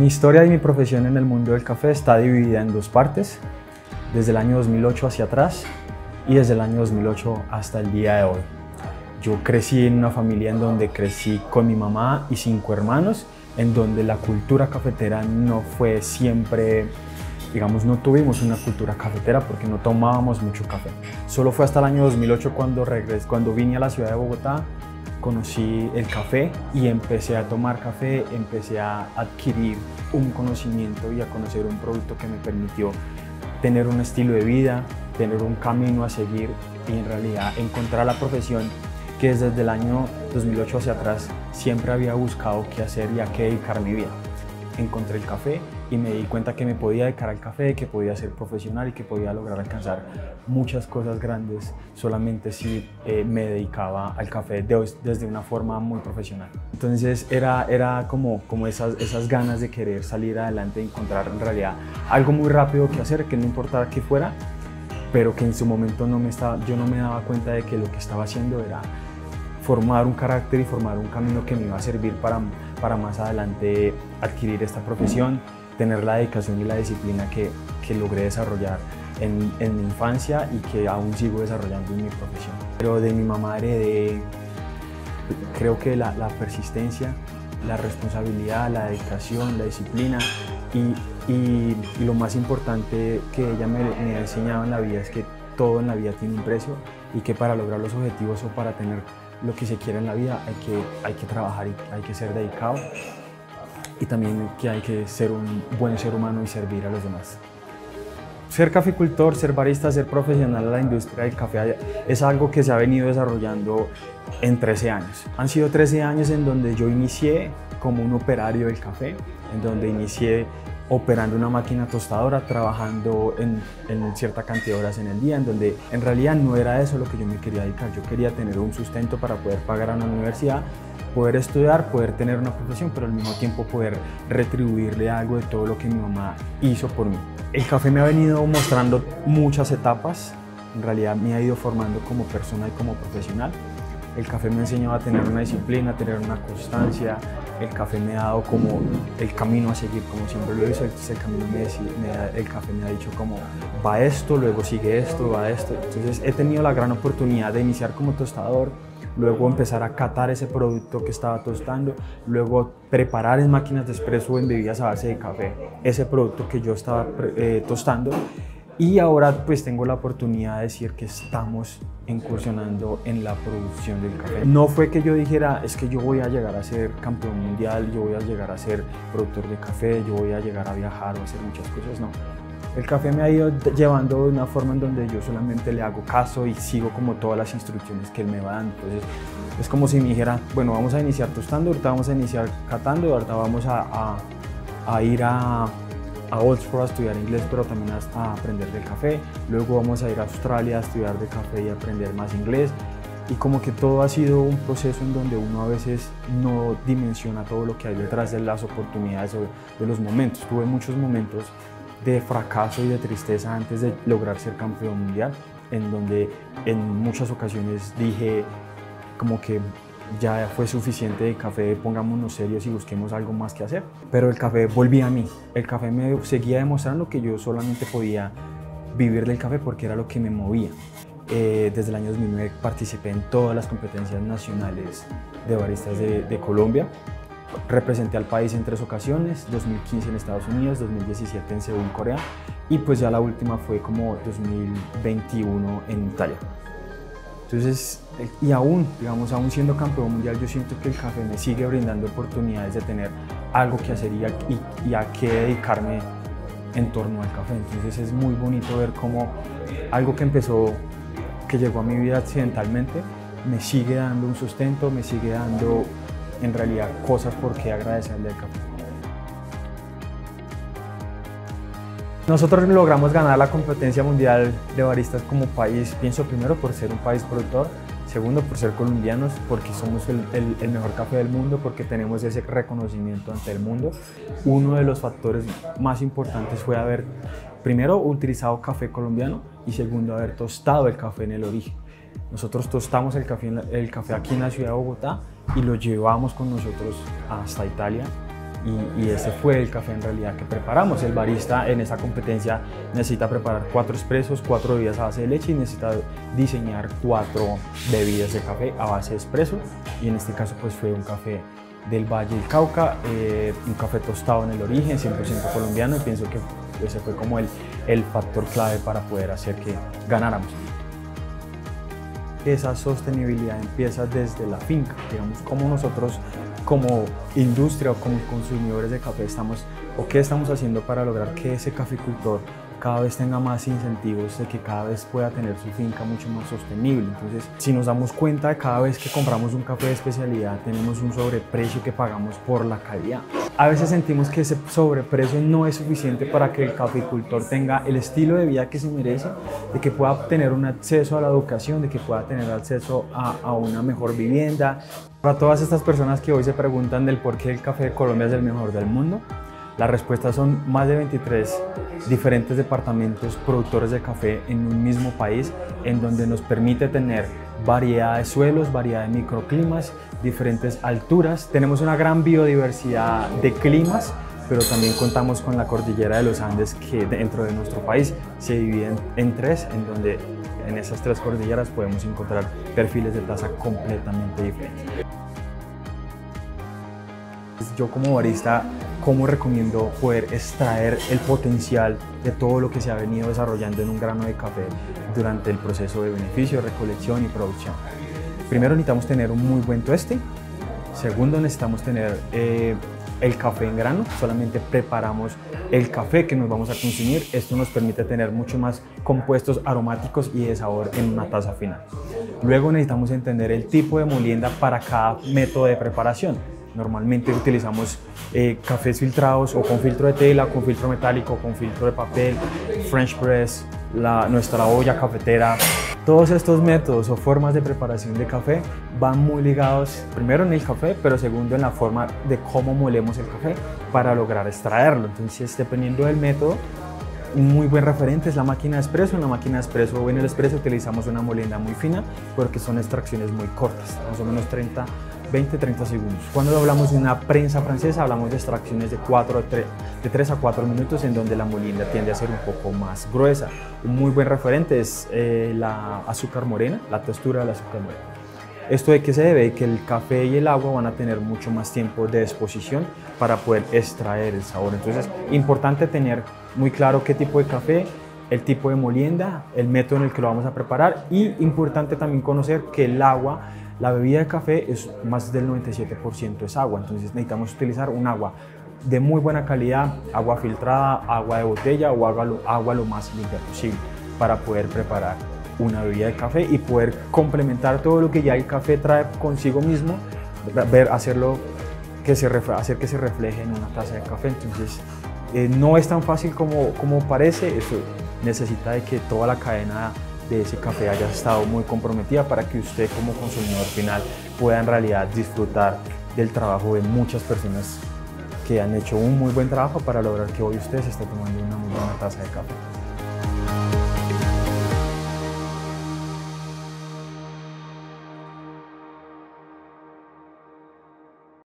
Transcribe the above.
Mi historia y mi profesión en el mundo del café está dividida en dos partes, desde el año 2008 hacia atrás y desde el año 2008 hasta el día de hoy. Yo crecí en una familia en donde crecí con mi mamá y cinco hermanos, en donde la cultura cafetera no fue siempre, digamos, no tuvimos una cultura cafetera porque no tomábamos mucho café. Solo fue hasta el año 2008 cuando, regresé, cuando vine a la ciudad de Bogotá conocí el café y empecé a tomar café, empecé a adquirir un conocimiento y a conocer un producto que me permitió tener un estilo de vida, tener un camino a seguir y en realidad encontrar la profesión que desde el año 2008 hacia atrás siempre había buscado qué hacer y a qué dedicar mi vida. Encontré el café y me di cuenta que me podía dedicar al café, que podía ser profesional y que podía lograr alcanzar muchas cosas grandes solamente si eh, me dedicaba al café desde una forma muy profesional. Entonces era, era como, como esas, esas ganas de querer salir adelante y encontrar en realidad algo muy rápido que hacer, que no importara qué fuera, pero que en su momento no me estaba, yo no me daba cuenta de que lo que estaba haciendo era formar un carácter y formar un camino que me iba a servir para, para más adelante adquirir esta profesión tener la dedicación y la disciplina que, que logré desarrollar en, en, mi infancia y que aún sigo desarrollando en mi profesión. Pero de mi mamá heredé, creo que la, persistencia, la responsabilidad, la dedicación, la disciplina y, y, lo más importante que ella me, me, ha enseñado en la vida es que todo en la vida tiene un precio y que para lograr los objetivos o para tener lo que se quiere en la vida hay que, hay que trabajar y hay que ser dedicado y también que hay que ser un buen ser humano y servir a los demás. Ser caficultor, ser barista, ser profesional en la industria del café es algo que se ha venido desarrollando en 13 años. Han sido 13 años en donde yo inicié como un operario del café, en donde inicié operando una máquina tostadora, trabajando en, en, cierta cantidad de horas en el día, en donde en realidad no era eso lo que yo me quería dedicar. Yo quería tener un sustento para poder pagar a una universidad poder estudiar, poder tener una profesión, pero al mismo tiempo poder retribuirle algo de todo lo que mi mamá hizo por mí. El café me ha venido mostrando muchas etapas, en realidad me ha ido formando como persona y como profesional. El café me ha enseñado a tener una disciplina, a tener una constancia. El café me ha dado como el camino a seguir, como siempre lo hizo. El, camino me, me, el café me ha dicho como va esto, luego sigue esto, va esto. Entonces he tenido la gran oportunidad de iniciar como tostador, luego empezar a catar ese producto que estaba tostando, luego preparar en máquinas de espresso en bebidas a base de café ese producto que yo estaba eh, tostando. Y ahora pues tengo la oportunidad de decir que estamos incursionando en la producción del café. No fue que yo dijera, es que yo voy a llegar a ser campeón mundial, yo voy a llegar a ser productor de café, yo voy a llegar a viajar o hacer muchas cosas, no el café me ha ido llevando de una forma en donde yo solamente le hago caso y sigo como todas las instrucciones que él me va dando. Entonces es como si me dijera, bueno, vamos a iniciar tostando, ahorita vamos a iniciar catando, ahorita vamos a, ir a, a Oxford a estudiar inglés, pero también a, aprender del café. Luego vamos a ir a Australia a estudiar de café y aprender más inglés. Y como que todo ha sido un proceso en donde uno a veces no dimensiona todo lo que hay detrás de las oportunidades o de los momentos. Tuve muchos momentos de fracaso y de tristeza antes de lograr ser campeón mundial, en donde en muchas ocasiones dije como que ya fue suficiente de café, pongámonos serios y busquemos algo más que hacer. Pero el café volvía a mí, el café me seguía demostrando que yo solamente podía vivir del café porque era lo que me movía. Eh, desde el año 2009 participé en todas las competencias nacionales de baristas de, de Colombia Representé al país en tres ocasiones, 2015 en Estados Unidos, 2017 en Seúl, Corea y pues ya la última fue como 2021 en Italia. Entonces, y aún, digamos, aún siendo campeón mundial, yo siento que el café me sigue brindando oportunidades de tener algo que hacer y a, y, a qué dedicarme en torno al café. Entonces es muy bonito ver cómo algo que empezó, que llegó a mi vida accidentalmente, me sigue dando un sustento, me sigue dando en realidad cosas por qué agradecerle al café. Nosotros logramos ganar la competencia mundial de baristas como país, pienso primero por ser un país productor, segundo por ser colombianos, porque somos el, el, mejor café del mundo, porque tenemos ese reconocimiento ante el mundo. Uno de los factores más importantes fue haber, primero, utilizado café colombiano y segundo, haber tostado el café en el origen. Nosotros tostamos el café, el café aquí en la ciudad de Bogotá y lo llevamos con nosotros hasta Italia y, ese fue el café en realidad que preparamos. El barista en esa competencia necesita preparar cuatro expresos, cuatro bebidas a base de leche y necesita diseñar cuatro bebidas de café a base de expreso y en este caso pues fue un café del Valle del Cauca, eh, un café tostado en el origen, 100% colombiano y pienso que ese fue como el, el factor clave para poder hacer que ganáramos. Esa sostenibilidad empieza desde la finca, digamos, como nosotros como industria o como consumidores de café estamos o qué estamos haciendo para lograr que ese caficultor cada vez tenga más incentivos de que cada vez pueda tener su finca mucho más sostenible. Entonces, si nos damos cuenta de cada vez que compramos un café de especialidad, tenemos un sobreprecio que pagamos por la calidad. A veces sentimos que ese sobreprecio no es suficiente para que el caficultor tenga el estilo de vida que se merece, de que pueda tener un acceso a la educación, de que pueda tener acceso a, una mejor vivienda. Para todas estas personas que hoy se preguntan del por qué el café de Colombia es el mejor del mundo, la respuesta son más de 23 diferentes departamentos productores de café en un mismo país, en donde nos permite tener variedad de suelos, variedad de microclimas, diferentes alturas. Tenemos una gran biodiversidad de climas, pero también contamos con la cordillera de los Andes que dentro de nuestro país se divide en tres, en donde en esas tres cordilleras podemos encontrar perfiles de taza completamente diferentes. Yo como barista cómo recomiendo poder extraer el potencial de todo lo que se ha venido desarrollando en un grano de café durante el proceso de beneficio, recolección y producción. Primero necesitamos tener un muy buen tueste. Segundo necesitamos tener eh, el café en grano. Solamente preparamos el café que nos vamos a consumir. Esto nos permite tener mucho más compuestos aromáticos y de sabor en una taza final. Luego necesitamos entender el tipo de molienda para cada método de preparación Normalmente utilizamos eh, cafés filtrados o con filtro de tela, con filtro metálico, con filtro de papel, French press, la, nuestra olla cafetera. Todos estos métodos o formas de preparación de café van muy ligados primero en el café, pero segundo en la forma de cómo molemos el café para lograr extraerlo. Entonces, dependiendo del método, un muy buen referente es la máquina de espresso. En la máquina de espresso o en el espresso utilizamos una molienda muy fina porque son extracciones muy cortas, más o menos 30 20-30 segundos. Cuando hablamos de una prensa francesa, hablamos de extracciones de, 4, de 3 a 4 minutos en donde la molienda tiende a ser un poco más gruesa. Un muy buen referente es eh, la azúcar morena, la textura del azúcar morena. ¿Esto de qué se debe? Que el café y el agua van a tener mucho más tiempo de exposición para poder extraer el sabor. Entonces, importante tener muy claro qué tipo de café, el tipo de molienda, el método en el que lo vamos a preparar y importante también conocer que el agua la bebida de café es más del 97% es agua, entonces necesitamos utilizar un agua de muy buena calidad, agua filtrada, agua de botella o agua, agua lo más limpia posible para poder preparar una bebida de café y poder complementar todo lo que ya el café trae consigo mismo, ver, hacerlo que se, hacer que se refleje en una taza de café. Entonces, eh, no es tan fácil como, como parece, eso necesita de que toda la cadena de ese café haya estado muy comprometida para que usted como consumidor final pueda en realidad disfrutar del trabajo de muchas personas que han hecho un muy buen trabajo para lograr que hoy usted se esté tomando una muy buena taza de café.